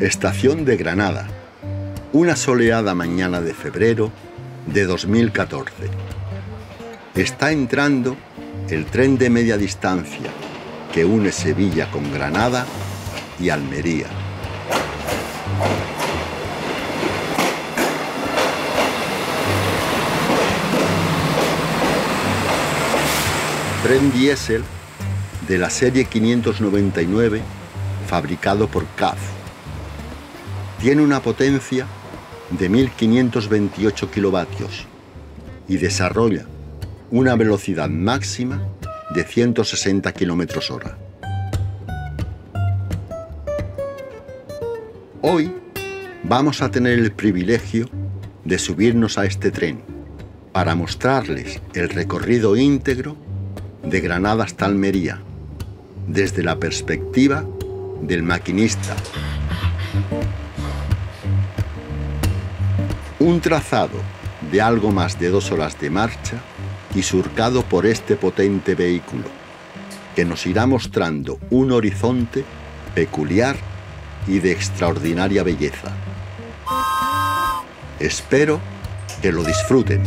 Estación de Granada. Una soleada mañana de febrero de 2014. Está entrando el tren de media distancia que une Sevilla con Granada y Almería. Tren diésel de la serie 599 fabricado por CAF. Tiene una potencia de 1528 kilovatios y desarrolla una velocidad máxima de 160 kilómetros hora. Hoy vamos a tener el privilegio de subirnos a este tren para mostrarles el recorrido íntegro de Granada hasta Almería, desde la perspectiva del maquinista. Un trazado de algo más de dos horas de marcha y surcado por este potente vehículo, que nos irá mostrando un horizonte peculiar y de extraordinaria belleza. Espero que lo disfruten.